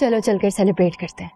चलो चलकर सेलिब्रेट करते हैं।